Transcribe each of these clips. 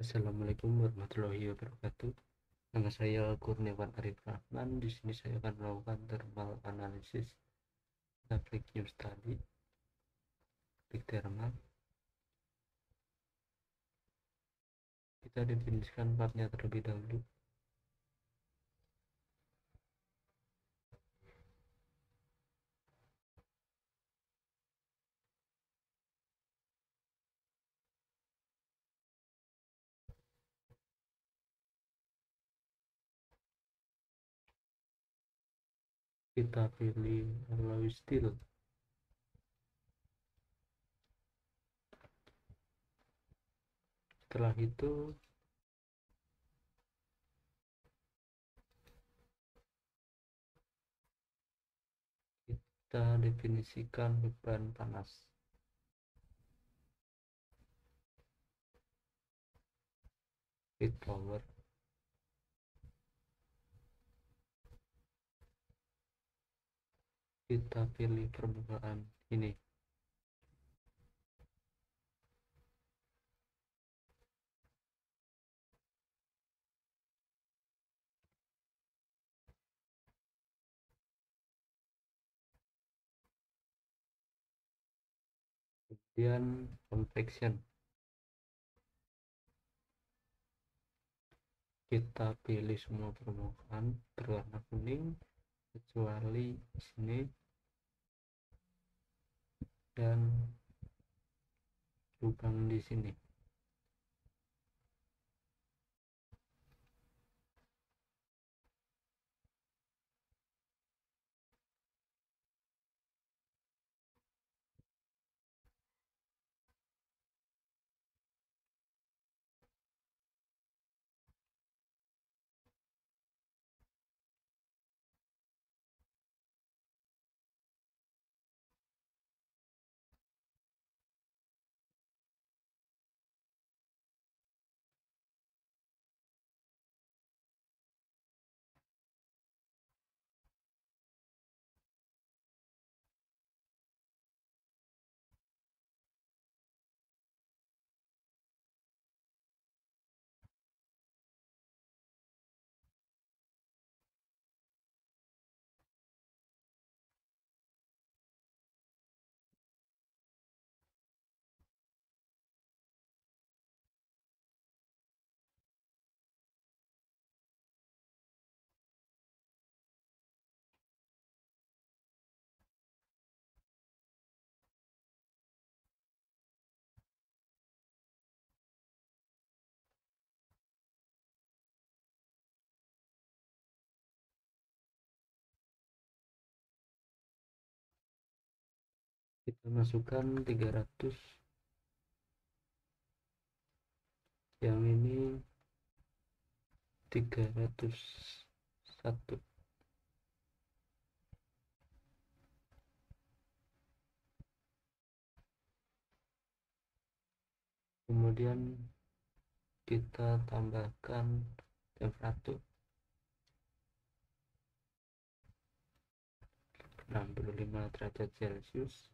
Assalamualaikum warahmatullahi wabarakatuh. Nama saya Kurniawan Arif Rahman. Di sini saya akan melakukan thermal analysis Netflix New Study Big Thermal. Kita definisikan partnya terlebih dahulu. Kita pilih alloy steel. Setelah itu kita definisikan beban panas. Heat power kita pilih permukaan ini. Kemudian convection kita pilih semua permukaan berwarna kuning kecuali sini. Dan lubang di sini kita masukkan 300 yang ini 301 kemudian kita tambahkan temperatur 65 derajat celcius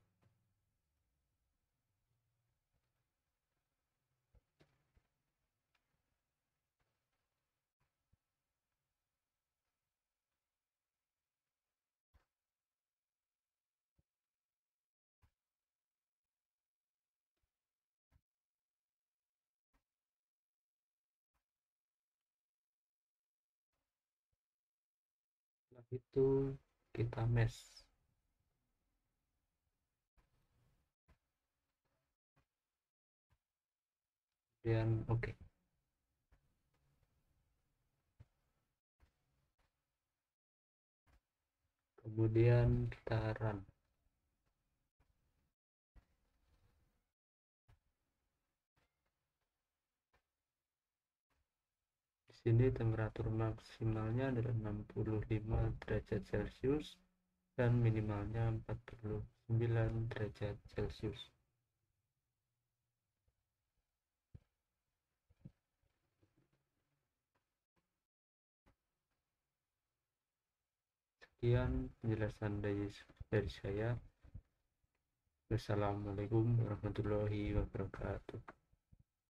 itu kita mesh kemudian oke okay. kemudian kita run sini temperatur maksimalnya adalah 65 derajat celcius dan minimalnya 49 derajat celcius. Sekian penjelasan dari, dari saya. Wassalamualaikum warahmatullahi wabarakatuh